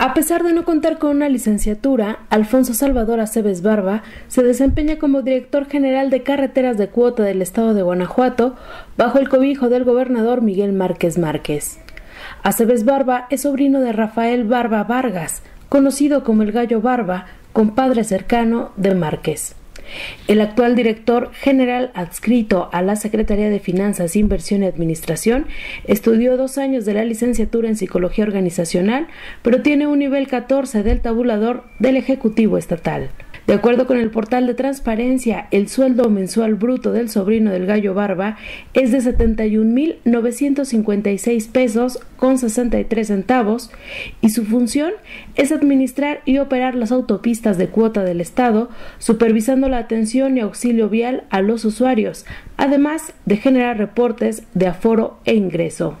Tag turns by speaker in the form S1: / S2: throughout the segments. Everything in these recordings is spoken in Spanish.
S1: A pesar de no contar con una licenciatura, Alfonso Salvador Aceves Barba se desempeña como director general de carreteras de cuota del estado de Guanajuato bajo el cobijo del gobernador Miguel Márquez Márquez. Aceves Barba es sobrino de Rafael Barba Vargas, conocido como el Gallo Barba, compadre cercano de Márquez. El actual director general adscrito a la Secretaría de Finanzas, Inversión y Administración estudió dos años de la licenciatura en Psicología Organizacional, pero tiene un nivel 14 del tabulador del Ejecutivo Estatal. De acuerdo con el portal de transparencia, el sueldo mensual bruto del sobrino del gallo barba es de 71.956 pesos con 63 centavos y su función es administrar y operar las autopistas de cuota del Estado, supervisando la atención y auxilio vial a los usuarios, además de generar reportes de aforo e ingreso.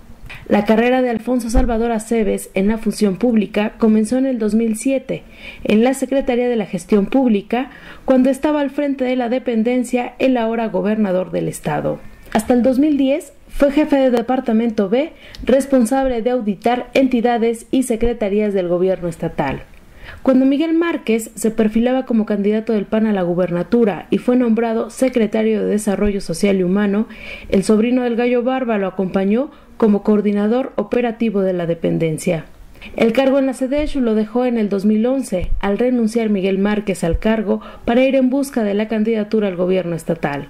S1: La carrera de Alfonso Salvador Aceves en la función pública comenzó en el 2007, en la Secretaría de la Gestión Pública, cuando estaba al frente de la dependencia el ahora gobernador del estado. Hasta el 2010 fue jefe de Departamento B, responsable de auditar entidades y secretarías del gobierno estatal. Cuando Miguel Márquez se perfilaba como candidato del PAN a la gubernatura y fue nombrado secretario de Desarrollo Social y Humano, el sobrino del Gallo Barba lo acompañó como coordinador operativo de la dependencia. El cargo en la SEDESH lo dejó en el 2011, al renunciar Miguel Márquez al cargo para ir en busca de la candidatura al gobierno estatal.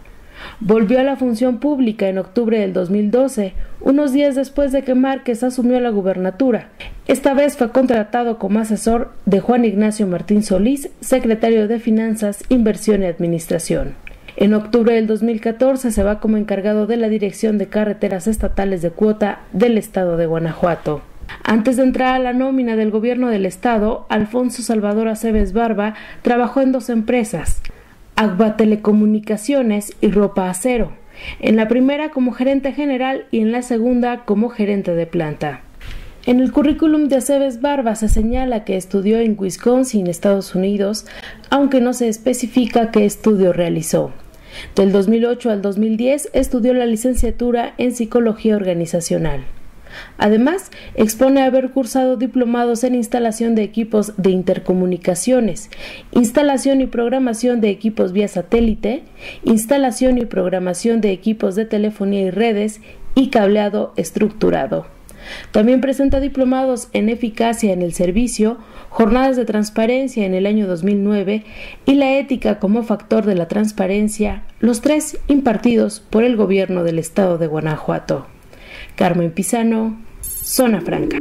S1: Volvió a la función pública en octubre del 2012, unos días después de que Márquez asumió la gubernatura. Esta vez fue contratado como asesor de Juan Ignacio Martín Solís, secretario de Finanzas, Inversión y Administración. En octubre del 2014 se va como encargado de la Dirección de Carreteras Estatales de Cuota del Estado de Guanajuato. Antes de entrar a la nómina del gobierno del estado, Alfonso Salvador Aceves Barba trabajó en dos empresas, Agua Telecomunicaciones y Ropa Acero, en la primera como gerente general y en la segunda como gerente de planta. En el currículum de Aceves Barba se señala que estudió en Wisconsin, Estados Unidos, aunque no se especifica qué estudio realizó. Del 2008 al 2010 estudió la licenciatura en Psicología Organizacional. Además, expone haber cursado diplomados en instalación de equipos de intercomunicaciones, instalación y programación de equipos vía satélite, instalación y programación de equipos de telefonía y redes y cableado estructurado. También presenta diplomados en eficacia en el servicio, jornadas de transparencia en el año 2009 y la ética como factor de la transparencia, los tres impartidos por el gobierno del estado de Guanajuato. Carmen Pisano, Zona Franca.